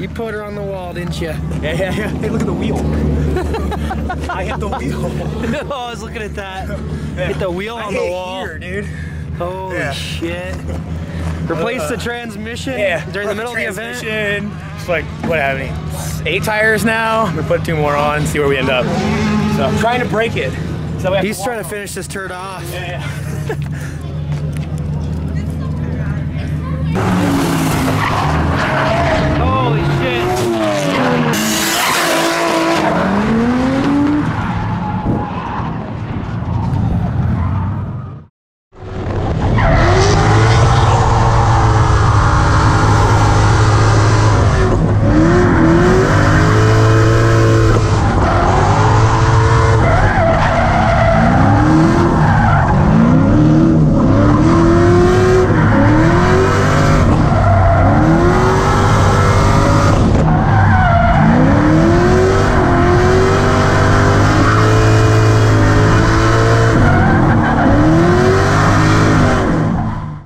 you put her on the wall, didn't you? Yeah, yeah, yeah. Hey, look at the wheel. I hit the wheel. oh, I was looking at that. Hit the wheel I on the wall. here, dude. Holy Yeah. shit. Replace the uh, transmission Yeah. during the middle of the event. It's like, what have? Eight tires now. We put two more on, see where we end up. So I'm trying to break it. So He's to trying to finish this turd off. Yeah, yeah.